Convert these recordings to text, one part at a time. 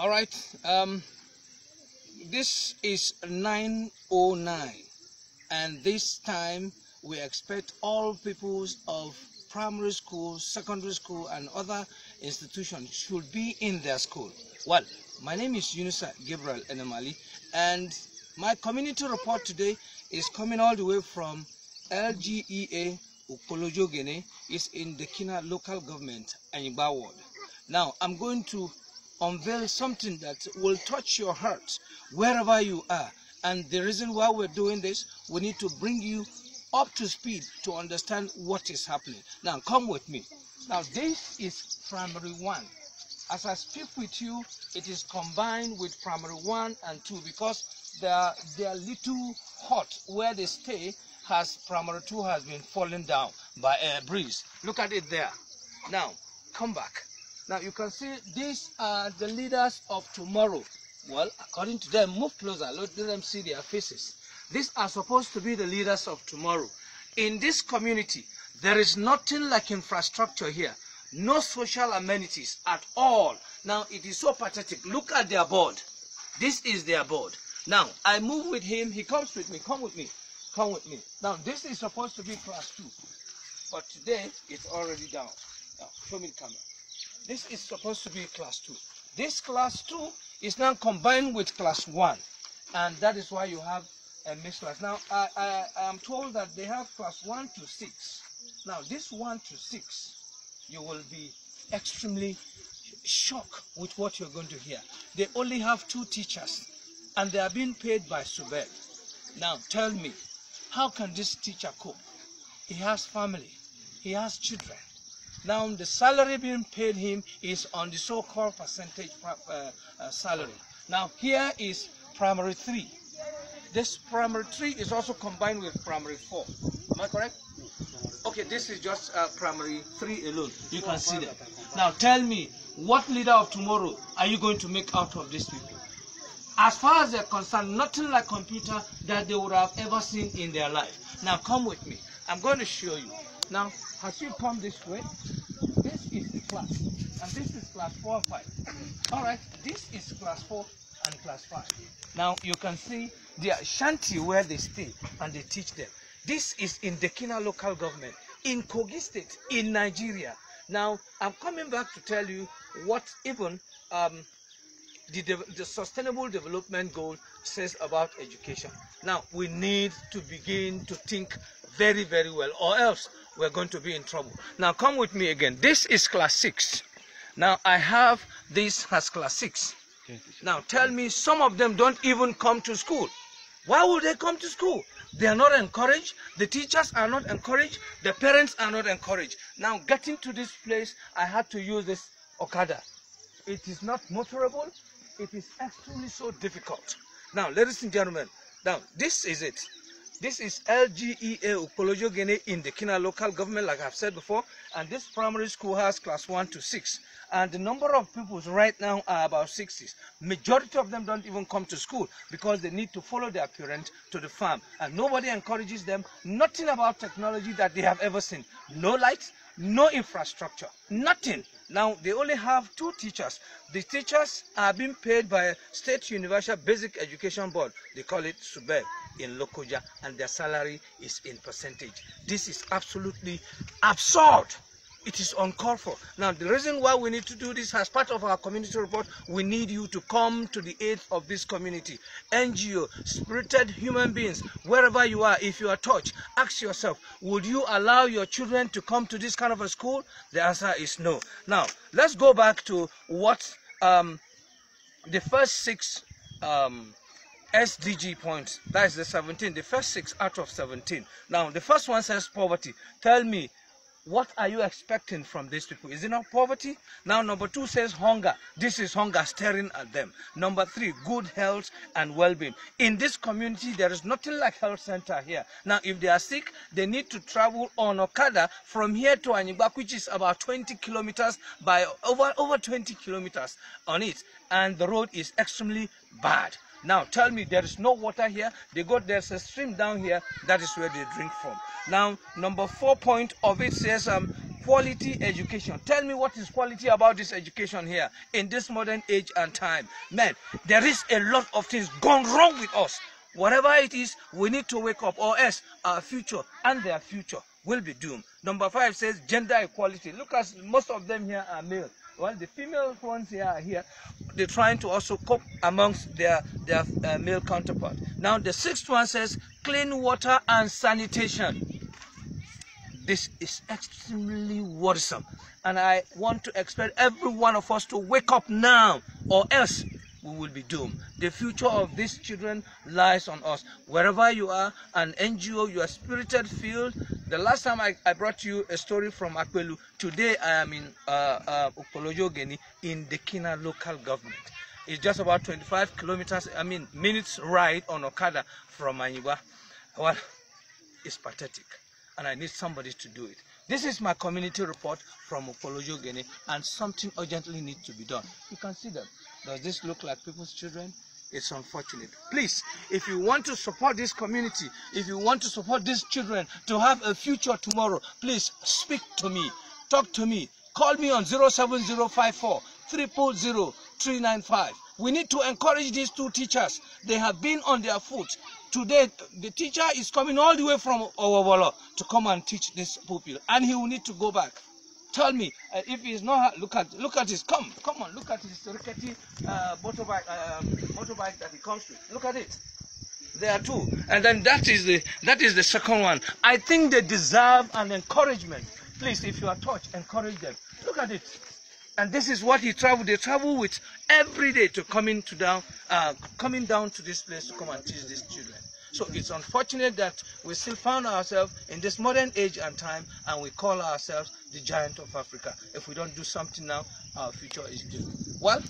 All right. Um, this is 909, and this time we expect all peoples of primary school, secondary school, and other institutions should be in their school. Well, my name is Yunusa Gabriel Enemali, and my community report today is coming all the way from LGEA Ukolojo Gene. It's in Dekina local government, Anyigba ward. Now, I'm going to unveil something that will touch your heart wherever you are. And the reason why we're doing this, we need to bring you up to speed to understand what is happening. Now, come with me. Now, this is primary one. As I speak with you, it is combined with primary one and two because their, their little hut where they stay has primary two has been fallen down by a breeze. Look at it there. Now, come back. Now you can see these are the leaders of tomorrow. Well, according to them, move closer, let them see their faces. These are supposed to be the leaders of tomorrow. In this community, there is nothing like infrastructure here. No social amenities at all. Now, it is so pathetic. Look at their board. This is their board. Now, I move with him. He comes with me. Come with me. Come with me. Now, this is supposed to be class two. But today, it's already down. Now, show me the camera. This is supposed to be class 2. This class 2 is now combined with class 1. And that is why you have a mixed class. Now, I, I, I am told that they have class 1 to 6. Now, this 1 to 6, you will be extremely shocked with what you're going to hear. They only have two teachers, and they are being paid by SUBEB. Now, tell me, how can this teacher cope? He has family, he has children, now, the salary being paid him is on the so-called percentage uh, uh, salary. Now, here is primary three. This primary three is also combined with primary four. Am I correct? Okay, this is just uh, primary three alone. You can see that. Now, tell me, what leader of tomorrow are you going to make out of these people? As far as they're concerned, nothing like computer that they would have ever seen in their life. Now, come with me. I'm going to show you. Now, as you come this way, this is the class, and this is class 4 and 5. All right, this is class 4 and class 5. Now, you can see the shanty where they stay, and they teach them. This is in Dekina local government, in Kogi State, in Nigeria. Now, I'm coming back to tell you what even um, the, the, Sustainable Development Goal says about education. Now, we need to begin to think very, very well, or else we're going to be in trouble. Now come with me again. This is class 6. Now I have this as class 6. Now tell me, some of them don't even come to school. Why would they come to school? They are not encouraged. The teachers are not encouraged. The parents are not encouraged. Now getting to this place, I had to use this Okada. It is not motorable. It is extremely so difficult. Now, ladies and gentlemen, now this is it. This is LGEA Ukolojo Gene in Dekina local government, like I've said before. And this primary school has class 1 to 6. And the number of pupils right now are about 60s. Majority of them don't even come to school because they need to follow their parents to the farm. And nobody encourages them. Nothing about technology that they have ever seen. No lights, no infrastructure, nothing. Now, they only have two teachers. The teachers are being paid by State Universal Basic Education Board. They call it SUBEB in Lokoja and their salary is in percentage. This is absolutely absurd. It is uncalled for. Now, the reason why we need to do this as part of our community report, we need you to come to the aid of this community. NGO, spirited human beings, wherever you are, if you are touched, ask yourself, would you allow your children to come to this kind of a school? The answer is no. Now, let's go back to what um, the first six um, SDG points. That is the 17, the first six out of 17. Now, the first one says poverty. Tell me, what are you expecting from these people? Is it not poverty? Now, number two says hunger. This is hunger staring at them. Number three, good health and well-being. In this community, there is nothing like health center here. Now, if they are sick, they need to travel on Okada from here to Anyigba, which is about 20 kilometers by over, over 20 kilometers on it. And the road is extremely bad. Now tell me there is no water here. They got there's a stream down here. That is where they drink from. Now number four point of it says um quality education. Tell me what is quality about this education here in this modern age and time. Man, there is a lot of things gone wrong with us. Whatever it is, we need to wake up or else our future and their future will be doomed. Number five says gender equality. Look at most of them here are male. Well, the female ones here are here. They're trying to also cope amongst their, their uh, male counterpart. Now, the sixth one says clean water and sanitation. This is extremely worrisome. And I want to expect every one of us to wake up now or else we will be doomed. The future of these children lies on us. Wherever you are, an NGO, your spirited field. The last time I, I brought you a story from Akwelu, today I am in uh, uh, in Dekina local government. It's just about 25 kilometers, I mean minutes ride on Okada from Maniwa. Well, it's pathetic and I need somebody to do it. This is my community report from Okolojo Guinea and something urgently needs to be done. You can see them. Does this look like people's children? It's unfortunate. Please, if you want to support this community, if you want to support these children to have a future tomorrow, please speak to me. Talk to me. Call me on 07054 300 395. We need to encourage these two teachers. They have been on their foot. Today, the teacher is coming all the way from Owawolo to come and teach this pupil, and he will need to go back. Tell me uh, if he's not. Look at look at his. Come come on. Look at his rickety uh, motorbike uh, motorbike that he comes with. Look at it. There are two, and then that is the that is the second one. I think they deserve an encouragement. Please, if you are touched, encourage them. Look at it. And this is what he traveled. They travel with every day to coming to down, uh, coming down to this place to come and teach these children. So it's unfortunate that we still found ourselves in this modern age and time, and we call ourselves the giant of Africa. If we don't do something now, our future is doomed. Well,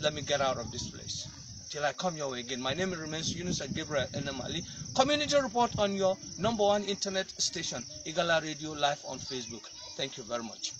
let me get out of this place till I come your way again. My name remains Yunus Gabriel Enemali. Community report on your number one internet station, Igala Radio, live on Facebook. Thank you very much.